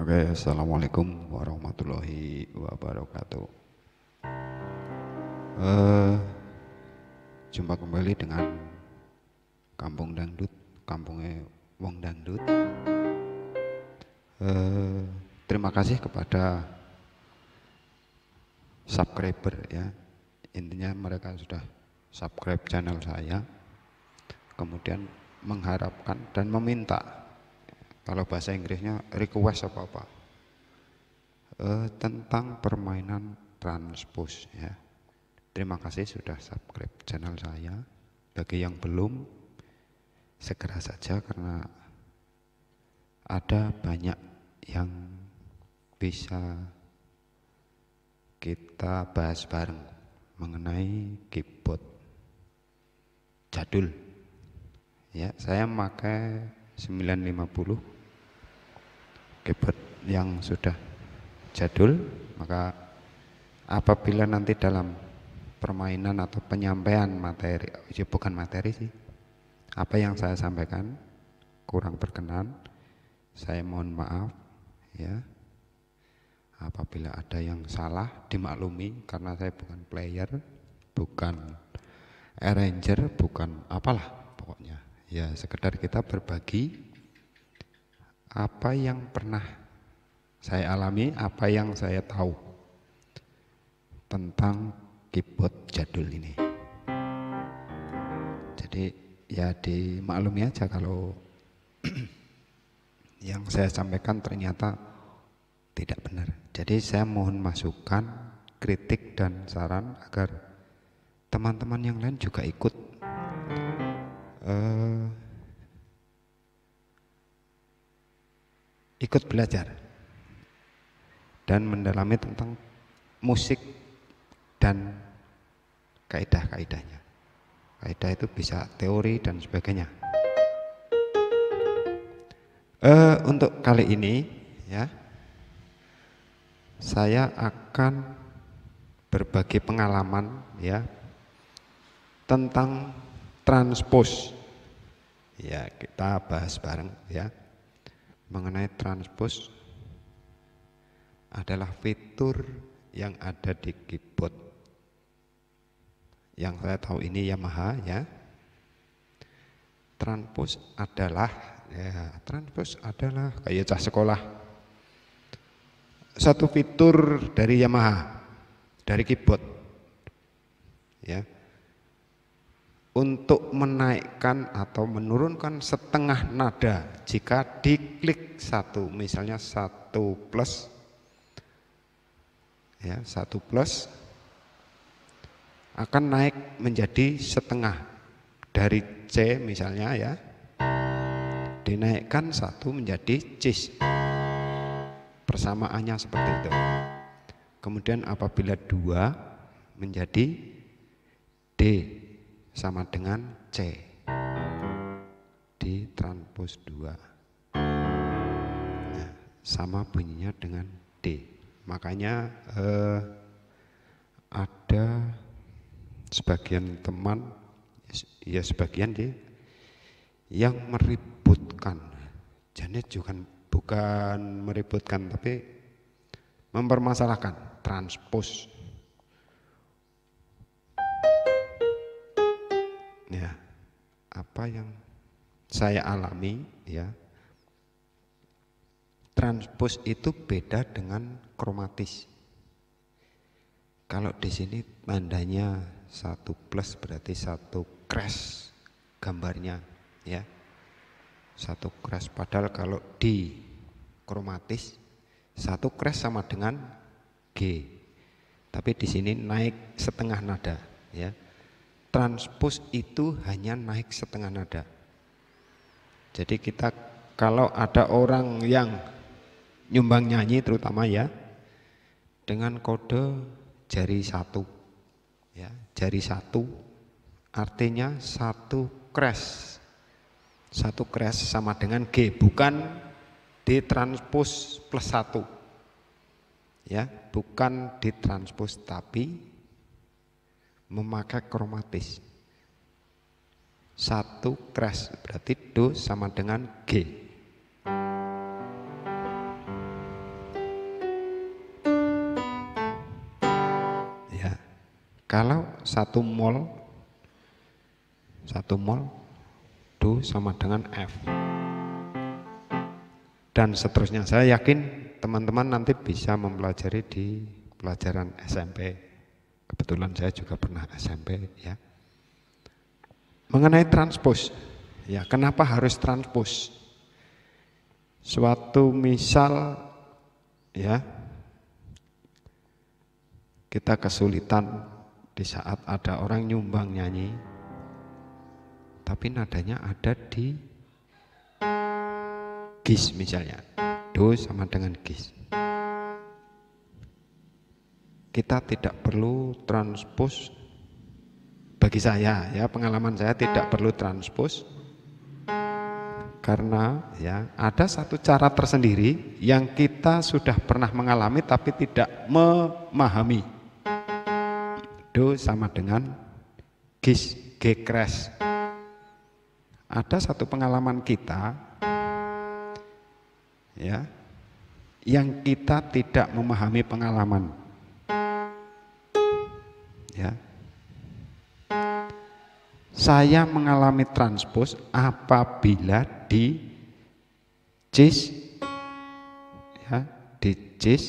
Oke, assalamualaikum warahmatullahi wabarakatuh. Uh, jumpa kembali dengan Kampung Dangdut, kampungnya Wong Dangdut. Uh, terima kasih kepada subscriber ya. Intinya mereka sudah subscribe channel saya. Kemudian mengharapkan dan meminta kalau bahasa Inggrisnya request apa apa. Uh, tentang permainan transpose ya. Terima kasih sudah subscribe channel saya. Bagi yang belum segera saja karena ada banyak yang bisa kita bahas bareng mengenai keyboard jadul. Ya saya memakai 950 keyboard yang sudah jadul maka apabila nanti dalam permainan atau penyampaian materi ya bukan materi sih apa yang saya sampaikan kurang berkenan saya mohon maaf ya. Apabila ada yang salah dimaklumi karena saya bukan player bukan arranger bukan apalah pokoknya. Ya sekedar kita berbagi apa yang pernah saya alami, apa yang saya tahu tentang keyboard jadul ini. Jadi ya dimaklumi aja kalau yang saya sampaikan ternyata tidak benar. Jadi saya mohon masukan, kritik dan saran agar teman-teman yang lain juga ikut uh, ikut belajar dan mendalami tentang musik dan kaidah-kaidahnya. Kaidah itu bisa teori dan sebagainya. Uh, untuk kali ini ya saya akan berbagi pengalaman ya tentang transpose. Ya, kita bahas bareng ya. Mengenai transpose adalah fitur yang ada di keyboard. Yang saya tahu ini Yamaha ya. Transpose adalah ya, transpose adalah kayak cah sekolah. Satu fitur dari Yamaha dari keyboard. Ya untuk menaikkan atau menurunkan setengah nada jika diklik satu misalnya satu plus ya satu plus akan naik menjadi setengah. Dari C misalnya ya dinaikkan satu menjadi C persamaannya seperti itu. Kemudian apabila dua menjadi D sama dengan C. Di transpose 2 nah, sama bunyinya dengan D. Makanya eh, ada sebagian teman ya sebagian dia yang meributkan. Jadi juga bukan meributkan tapi mempermasalahkan. Transpose ya apa yang saya alami ya transpose itu beda dengan kromatis. Kalau di sini tandanya satu plus berarti satu crash gambarnya ya. Satu crash padahal kalau di kromatis satu crash sama dengan G. Tapi di sini naik setengah nada ya transpose itu hanya naik setengah nada. Jadi kita kalau ada orang yang nyumbang nyanyi terutama ya dengan kode jari satu. Ya jari satu artinya satu crash. Satu crash sama dengan G bukan D transpose plus satu. Ya bukan D transpose tapi memakai kromatis. Satu crash berarti do sama dengan G. Ya. Kalau satu mol satu mol do sama dengan F. Dan seterusnya saya yakin teman-teman nanti bisa mempelajari di pelajaran SMP. Kebetulan saya juga pernah SMP ya. Mengenai transpos, ya kenapa harus transpos? Suatu misal ya kita kesulitan di saat ada orang nyumbang nyanyi tapi nadanya ada di gis misalnya do sama dengan gis kita tidak perlu transpos bagi saya ya pengalaman saya tidak perlu transpos karena ya ada satu cara tersendiri yang kita sudah pernah mengalami tapi tidak memahami. Do sama dengan gis g crash ada satu pengalaman kita ya yang kita tidak memahami pengalaman ya saya mengalami transpos apabila di cis ya, di cis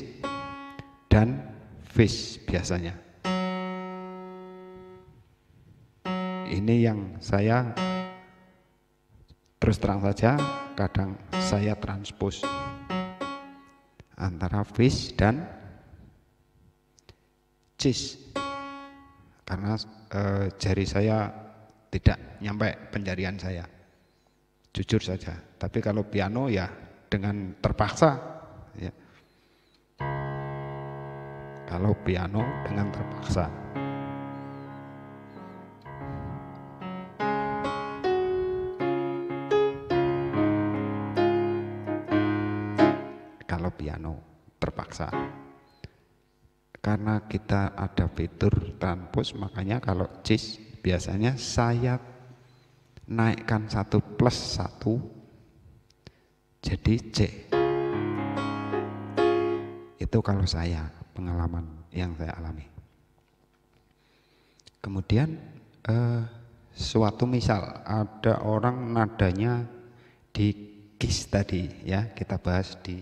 dan fish biasanya. Ini yang saya terus terang saja kadang saya transpos antara fish dan cis karena e, jari saya tidak nyampe penjarian saya. Jujur saja. Tapi kalau piano ya dengan terpaksa ya. Kalau piano dengan terpaksa. Kalau piano terpaksa karena kita ada fitur transpose makanya kalau cis biasanya saya naikkan satu plus satu jadi C. Itu kalau saya pengalaman yang saya alami. Kemudian eh, suatu misal ada orang nadanya di gis tadi ya kita bahas di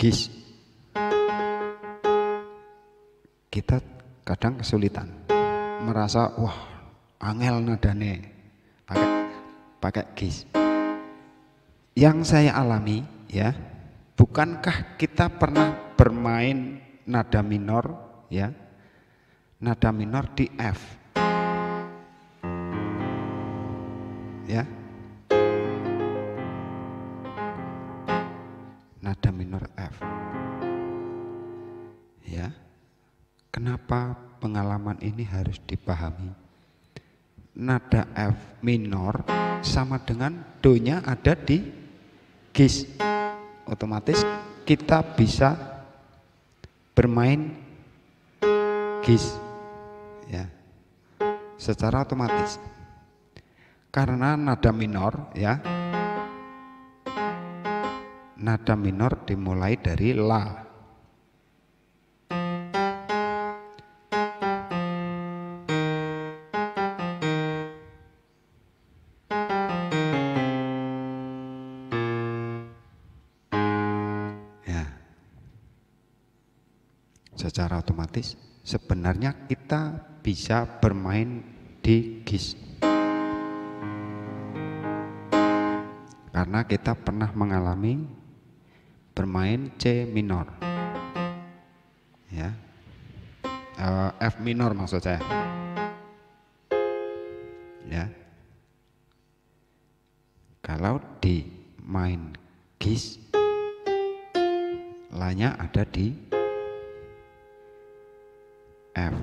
gis kita kadang kesulitan merasa wah angel nadane pakai pakai gis. Yang saya alami ya, bukankah kita pernah bermain nada minor ya? Nada minor di F. Ya. Nada minor F. Ya. Kenapa pengalaman ini harus dipahami. Nada F minor sama dengan do-nya ada di gis. Otomatis kita bisa bermain gis. Ya. Secara otomatis. Karena nada minor ya. Nada minor dimulai dari la secara otomatis sebenarnya kita bisa bermain di GIS. Karena kita pernah mengalami bermain C minor. Ya. Uh, F minor maksud saya. Ya. Kalau di main GIS lanya ada di F.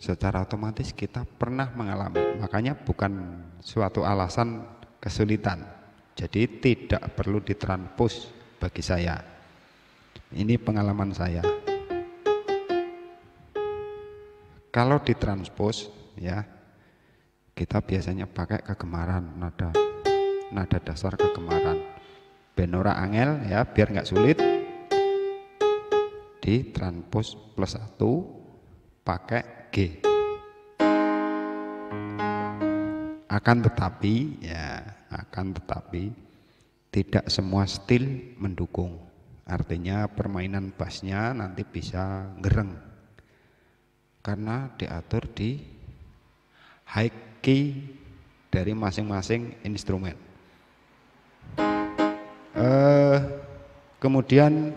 Secara otomatis kita pernah mengalami, makanya bukan suatu alasan kesulitan. Jadi tidak perlu ditranspos bagi saya. Ini pengalaman saya. Kalau ditranspos ya kita biasanya pakai kegemaran nada nada dasar kegemaran benora angel ya biar nggak sulit ditranspos plus satu pakai G. Akan tetapi ya, akan tetapi tidak semua stil mendukung. Artinya permainan bassnya nanti bisa gereng karena diatur di high key dari masing-masing instrumen. Uh, kemudian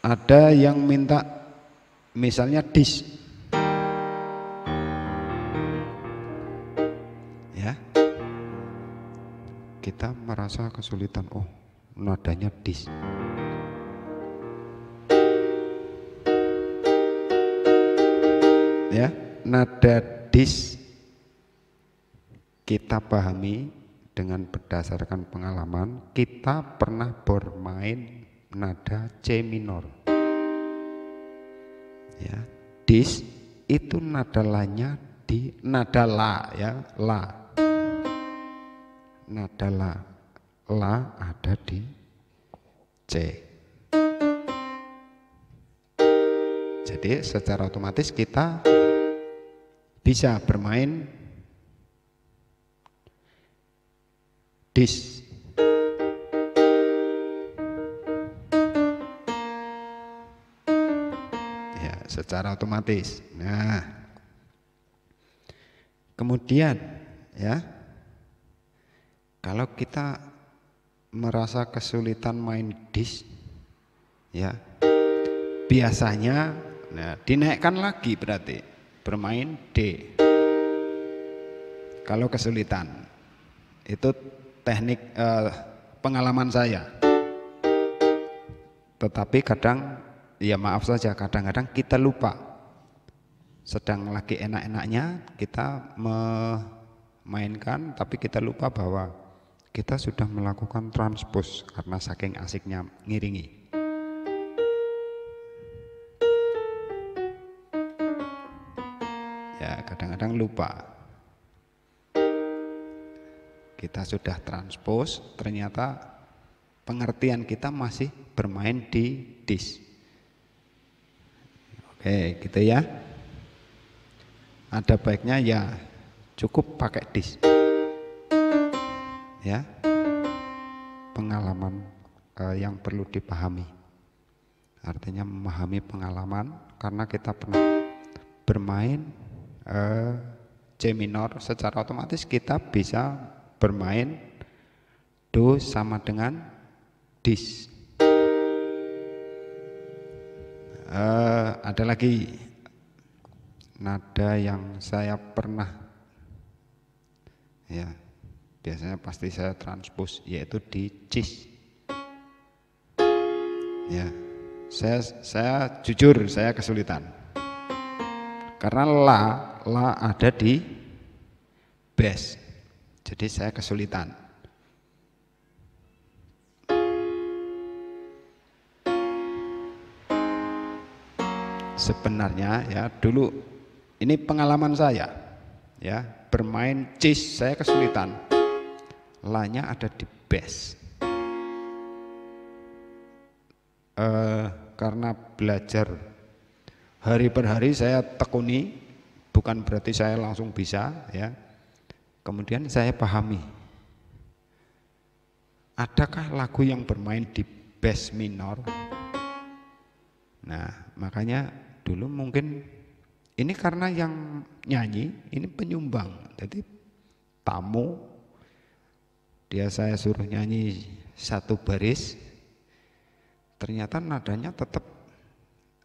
ada yang minta misalnya dis ya. Kita merasa kesulitan. Oh nadanya dis ya nada dis kita pahami dengan berdasarkan pengalaman kita pernah bermain nada C minor ya. Dis itu nada lanya di nada la ya. La. Nada la la ada di C. Jadi secara otomatis kita bisa bermain dis secara otomatis. Nah, kemudian ya, kalau kita merasa kesulitan main dis, ya, biasanya, nah, dinaikkan lagi berarti bermain D. Kalau kesulitan, itu teknik eh, pengalaman saya. Tetapi kadang ya maaf saja kadang-kadang kita lupa. Sedang lagi enak-enaknya kita memainkan tapi kita lupa bahwa kita sudah melakukan transpose karena saking asiknya ngiringi. Ya kadang-kadang lupa. Kita sudah transpose ternyata pengertian kita masih bermain di dis Oke, gitu ya. Ada baiknya ya cukup pakai dis. Ya. Pengalaman uh, yang perlu dipahami. Artinya memahami pengalaman karena kita pernah bermain uh, C minor secara otomatis kita bisa bermain do sama dengan dis Uh, ada lagi nada yang saya pernah ya biasanya pasti saya transpose yaitu di cis ya saya saya jujur saya kesulitan. Karena la la ada di bass jadi saya kesulitan sebenarnya ya dulu ini pengalaman saya ya bermain cis saya kesulitan. Lanya ada di bass eh, karena belajar hari per hari saya tekuni bukan berarti saya langsung bisa ya. Kemudian saya pahami adakah lagu yang bermain di bass minor? Nah makanya dulu mungkin ini karena yang nyanyi ini penyumbang. Jadi tamu dia saya suruh nyanyi satu baris ternyata nadanya tetap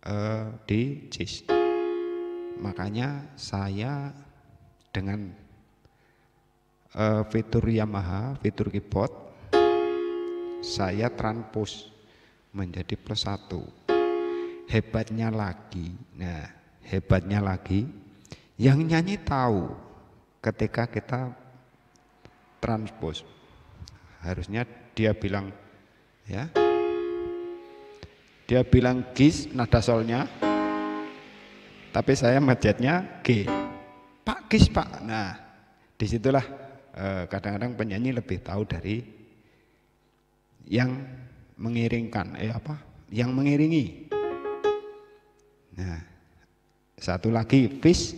uh, di cis makanya saya dengan uh, fitur Yamaha fitur keyboard saya transpose menjadi plus satu hebatnya lagi, nah hebatnya lagi, yang nyanyi tahu ketika kita transpose. Harusnya dia bilang, ya, dia bilang gis nada solnya, tapi saya majetnya G. Pak gis pak. Nah, di situlah eh, kadang-kadang penyanyi lebih tahu dari yang mengiringkan, eh apa? Yang mengiringi. Nah, Satu lagi fish.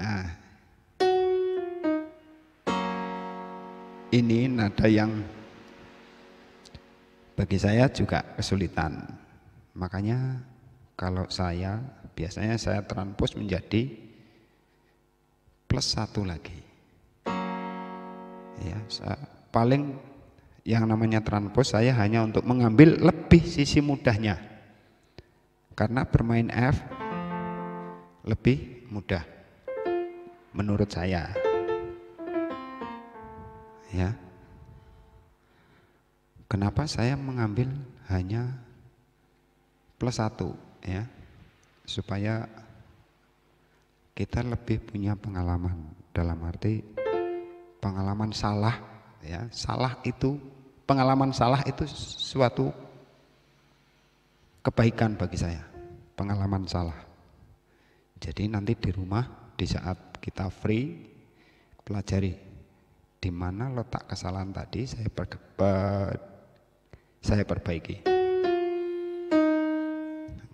Nah. Ini nada yang bagi saya juga kesulitan. Makanya kalau saya biasanya saya transpose menjadi plus satu lagi. Ya, saya, paling yang namanya transpose saya hanya untuk mengambil lebih sisi mudahnya. Karena bermain F lebih mudah menurut saya. Ya. Kenapa saya mengambil hanya plus satu ya supaya kita lebih punya pengalaman dalam arti pengalaman salah ya salah itu pengalaman salah itu suatu kebaikan bagi saya pengalaman salah jadi nanti di rumah di saat kita free pelajari di mana letak kesalahan tadi saya saya perbaiki.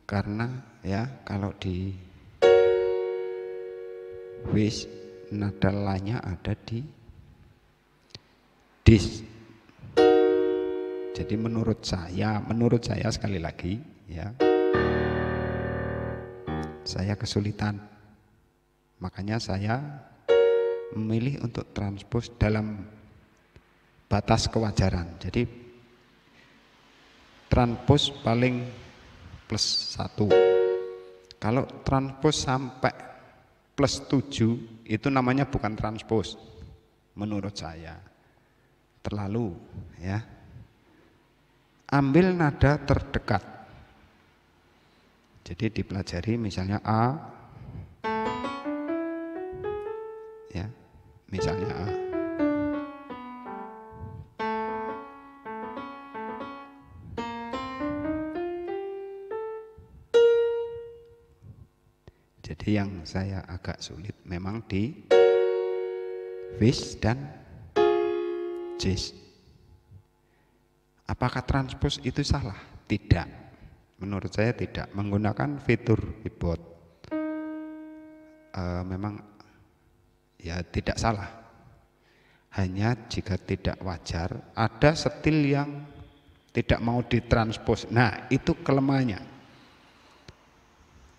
Karena ya kalau di wis nada lanya ada di dis. Jadi menurut saya, menurut saya sekali lagi ya. Saya kesulitan. Makanya saya memilih untuk transpose dalam batas kewajaran. Jadi transpose paling plus satu. Kalau transpose sampai plus tujuh itu namanya bukan transpose menurut saya. Terlalu ya. Ambil nada terdekat. Jadi dipelajari misalnya A ya, misalnya A. Jadi yang saya agak sulit memang di fish dan jis. Apakah transpose itu salah? Tidak. Menurut saya tidak. Menggunakan fitur keyboard e, memang ya tidak salah. Hanya jika tidak wajar ada setil yang tidak mau ditranspose. Nah, itu kelemahannya.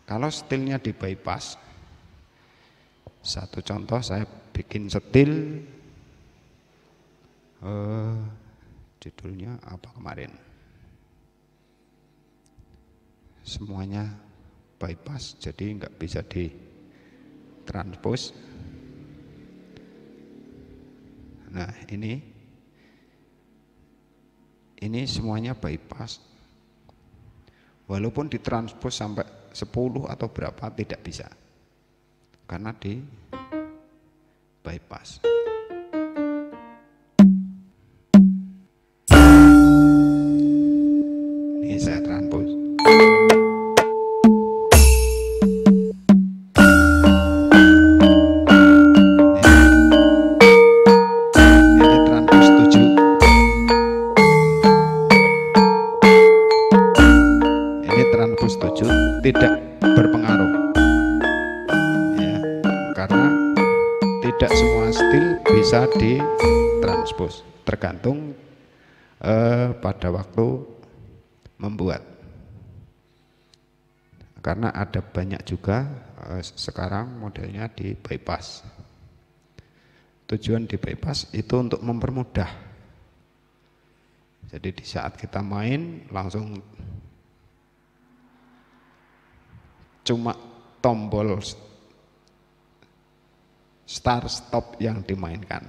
Kalau setilnya di bypass, satu contoh saya bikin setil, uh, judulnya apa kemarin? Semuanya bypass, jadi nggak bisa di transpose. Nah ini, ini semuanya bypass. Walaupun ditranspose sampai 10 atau berapa tidak bisa karena di bypass karena ada banyak juga eh, sekarang modelnya di bypass tujuan di bypass itu untuk mempermudah jadi di saat kita main langsung cuma tombol start stop yang dimainkan.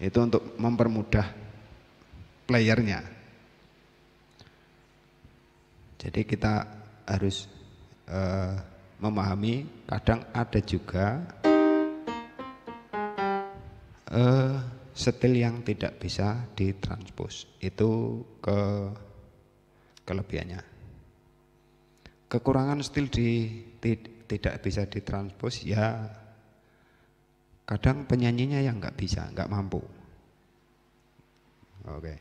Itu untuk mempermudah playernya. Jadi kita harus uh, memahami. Kadang ada juga uh, setil yang tidak bisa ditranspos. Itu ke kelebihannya. Kekurangan stil di, tidak bisa ditranspos ya kadang penyanyinya yang nggak bisa nggak mampu. Oke.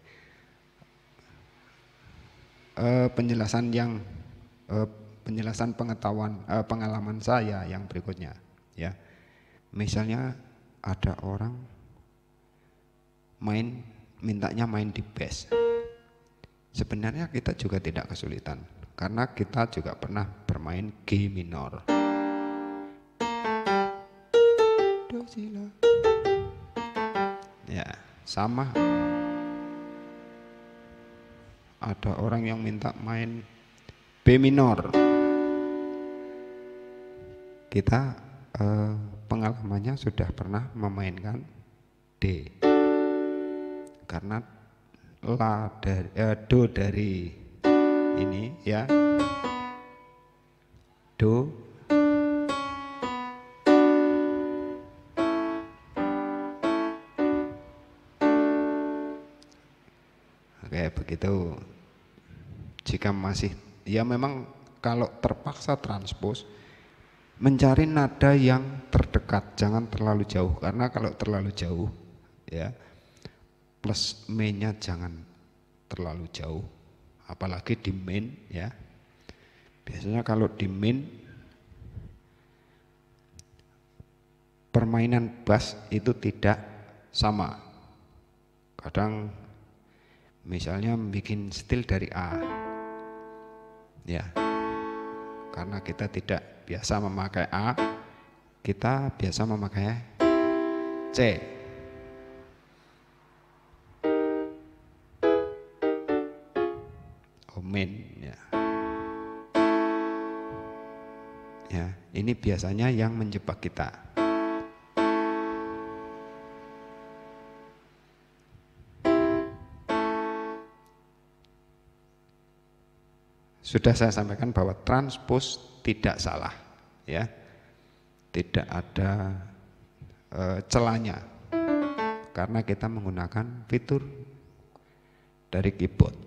E, penjelasan yang uh, penjelasan pengetahuan uh, pengalaman saya yang berikutnya ya. Misalnya ada orang main mintanya main di bass sebenarnya kita juga tidak kesulitan karena kita juga pernah bermain G minor. Ya sama. Ada orang yang minta main B minor. Kita eh, pengalamannya sudah pernah memainkan D. Karena la dari eh, do dari ini ya. Do. Oke begitu. Jika masih ya memang kalau terpaksa transpose mencari nada yang terdekat jangan terlalu jauh. Karena kalau terlalu jauh ya plus mainnya jangan terlalu jauh. Apalagi di main ya. Biasanya kalau di main permainan bass itu tidak sama. Kadang misalnya bikin steel dari A ya. Karena kita tidak biasa memakai A kita biasa memakai C. Omen ya. Ya ini biasanya yang menjebak kita Sudah saya sampaikan bahwa transpose tidak salah, ya, tidak ada e, celahnya, karena kita menggunakan fitur dari keyboard.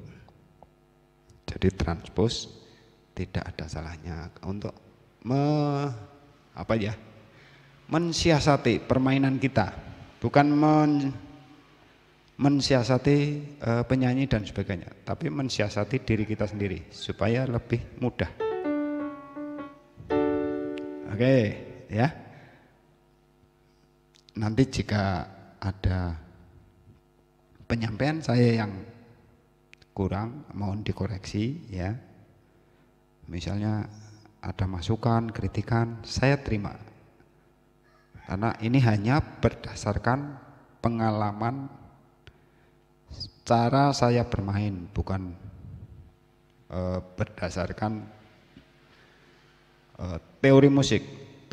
Jadi transpose tidak ada salahnya untuk me, apa ya, mensiasati permainan kita, bukan men, mensiasati e, penyanyi dan sebagainya, tapi mensiasati diri kita sendiri supaya lebih mudah. Oke, ya. Nanti jika ada penyampaian saya yang kurang mohon dikoreksi ya. Misalnya ada masukan, kritikan, saya terima. Karena ini hanya berdasarkan pengalaman cara saya bermain bukan e, berdasarkan e, teori musik.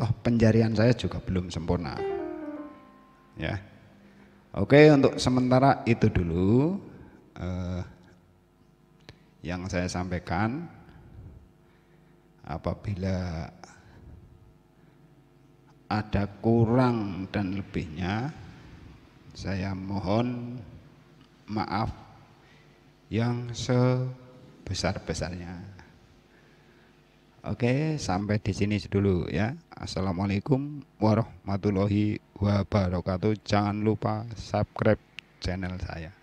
Toh penjarian saya juga belum sempurna. Ya. Oke untuk sementara itu dulu e, yang saya sampaikan. Apabila ada kurang dan lebihnya saya mohon maaf yang sebesar-besarnya. Oke, sampai di sini dulu ya. Assalamualaikum warahmatullahi wabarakatuh. Jangan lupa subscribe channel saya.